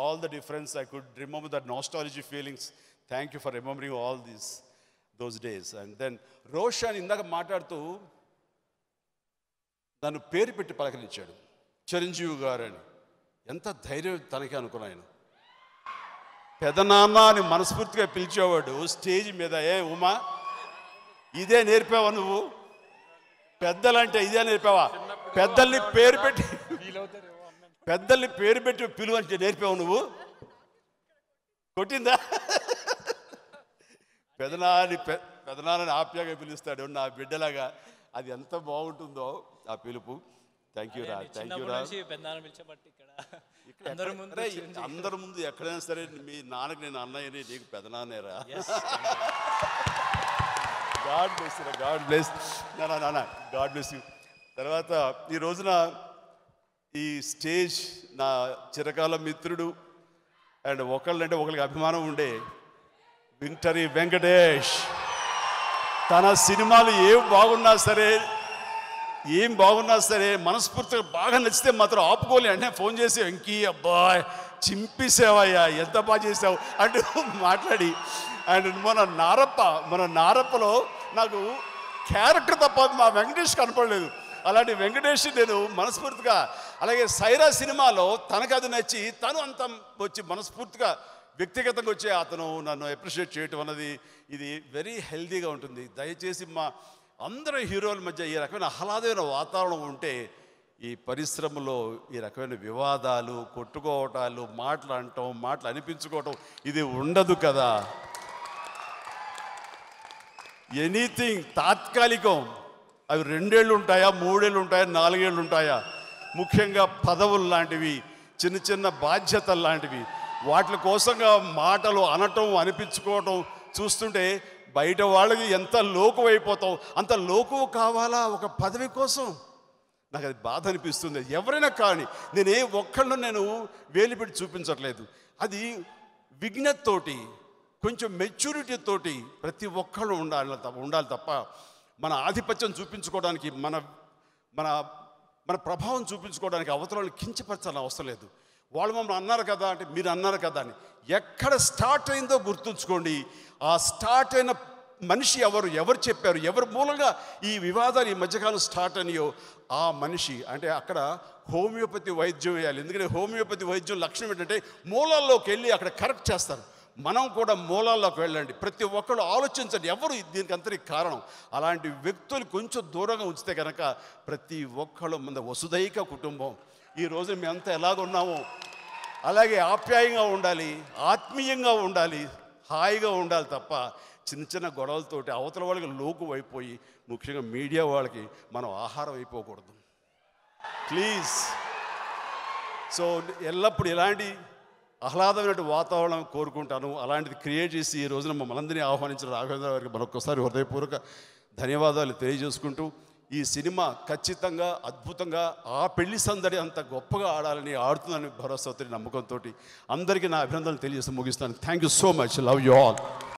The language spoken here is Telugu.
all the difference. I could remember that nostalgia feelings. Thank you for remembering all these those days. And then Roshan ఇందాక మాట్లాడుతూ నన్ను పేరు పెట్టి పలకరించాడు చిరంజీవి గారు అని ఎంత ధైర్యం తనకే అనుకున్నా ఆయన పెదనాన్న అని మనస్ఫూర్తిగా పిలిచేవాడు స్టేజ్ మీద ఏ ఉమా ఇదే నేర్పావా నువ్వు పెద్దలంటే ఇదే నేర్పావా పెద్దల్ని పేరు పెట్టి పెద్దల్ని పేరు పెట్టి పిలువ అంటే నేర్పావు నువ్వు? కొట్టిందా? పెదనాన్ని పె పెదనాన్నని ఆప్యాగా పిలుస్తాడు నా బిడ్డలాగా. అది ఎంత బాగుంటుందో ఆ పిలుపు. థ్యాంక్ యూ రా. థ్యాంక్ యూ రా. అందరి ముందు ఎక్కడైనా సరే మీ నాన్నకి నేను అన్నయ్యని నీకు పెదనాన్నేరా Yes. God bless God bless నానా నాన్న గాడ్ బ్లెస్ యూ తర్వాత ఈ రోజున ఈ స్టేజ్ నా చిరకాల మిత్రుడు. అండ్ ఒకళ్ళంటే ఒకరికి అభిమానం ఉండే వింటరీ వెంకటేష్. తన సినిమాలు ఏం బాగున్నా సరే ఏం బాగున్నా సరే మనస్ఫూర్తిగా బాగా నచ్చితే మాత్రం ఆపుకోలే అంటే ఫోన్ చేసి వెంకీ అబ్బాయ్ చింపేసావయ్యా ఎంత బాగా చేసావు? అంటూ మాట్లాడి. అండ్ మన నారప్ప మన నారప్పలో నాకు క్యారెక్టర్ తప్ప మా వెంకటేష్ కనపడలేదు. అలాంటి వెంకటేష్ నేను మనస్ఫూర్తిగా అలాగే సైరా సినిమాలో తనకు అది నచ్చి తను అంత వచ్చి మనస్ఫూర్తిగా వ్యక్తిగతంగా వచ్చి అతను నన్ను అప్రిషియేట్ చేయటం అన్నది ఇది వెరీ హెల్దీగా ఉంటుంది. దయచేసి మా అందరు హీరోల మధ్య ఈ రకమైన ఆహ్లాదమైన వాతావరణం ఉంటే ఈ పరిశ్రమలో ఈ రకమైన వివాదాలు కొట్టుకోవటాలు మాటలు అంటాం మాటలు అనిపించుకోవటం ఇది ఉండదు కదా. ఎనీథింగ్ తాత్కాలికం అవి రెండేళ్ళు ఉంటాయా మూడేళ్ళు ఉంటాయా నాలుగేళ్ళు ఉంటాయా? ముఖ్యంగా పదవులు లాంటివి చిన్న చిన్న బాధ్యతలు లాంటివి. వాటి కోసంగా మాటలు అనటం అనిపించుకోవటం చూస్తుంటే బయట వాళ్ళకి ఎంత లోకు అయిపోతాం అంత లోకు కావాలా ఒక పదవి కోసం? నాకు అది బాధ అనిపిస్తుంది. ఎవరైనా కానీ నేను ఏ ఒక్కళ్ళు నేను వేలిపెట్టి చూపించట్లేదు. అది విఘ్నతోటి కొంచెం మెచ్యూరిటీ తోటి ప్రతి ఒక్కళ్ళు ఉండాలి ఉండాలి తప్ప మన ఆధిపత్యం చూపించుకోవడానికి మన మన మన ప్రభావం చూపించుకోవడానికి అవతలను కించపరచాలని అవసరం లేదు. వాళ్ళు మమ్మల్ని అన్నారు కదా అంటే మీరు అన్నారు కదా అని. ఎక్కడ స్టార్ట్ అయిందో గుర్తుంచుకోండి. ఆ స్టార్ట్ అయిన మనిషి ఎవరు ఎవరు చెప్పారు ఎవరి మూలంగా ఈ వివాదాలు ఈ మధ్యకాలం స్టార్ట్ అయినాయో ఆ మనిషి. అంటే అక్కడ హోమియోపతి వైద్యం వేయాలి. ఎందుకంటే హోమియోపతి వైద్యం లక్షణం ఏంటంటే మూలాల్లోకి వెళ్ళి అక్కడ కరెక్ట్ చేస్తారు. మనం కూడా మూలాల్లోకి వెళ్ళండి. ప్రతి ఒక్కరు ఆలోచించండి. ఎవరు దీనికి అంతరికి కారణం? అలాంటి వ్యక్తులు కొంచెం దూరంగా ఉంచితే కనుక ప్రతి ఒక్కళ్ళు మన వసుదైక కుటుంబం. ఈ రోజు మేమంతా ఎలాగున్నామో అలాగే ఆప్యాయంగా ఉండాలి ఆత్మీయంగా ఉండాలి హాయిగా ఉండాలి తప్ప చిన్న చిన్న గొడవలతోటి అవతల వాళ్ళకి లోకు అయిపోయి ముఖ్యంగా మీడియా వాళ్ళకి మనం ఆహారం అయిపోకూడదు. ప్లీజ్. సో ఎల్లప్పుడు ఇలాంటి ఆహ్లాదమైనటువంటి వాతావరణం కోరుకుంటాను. అలాంటిది క్రియేట్ చేసి ఈ రోజున మమ్మల్ని అందరినీ ఆహ్వానించిన రాఘవేంద్ర గారికి మరొకసారి హృదయపూర్వక ధన్యవాదాలు తెలియజేసుకుంటూ ఈ సినిమా ఖచ్చితంగా అద్భుతంగా ఆ పెళ్ళి సందడి అంత గొప్పగా ఆడాలని ఆడుతుందని భరోసాతో నమ్మకంతో అందరికీ నా అభినందనలు తెలియజేసి ముగిస్తాను. Thank you so much love you all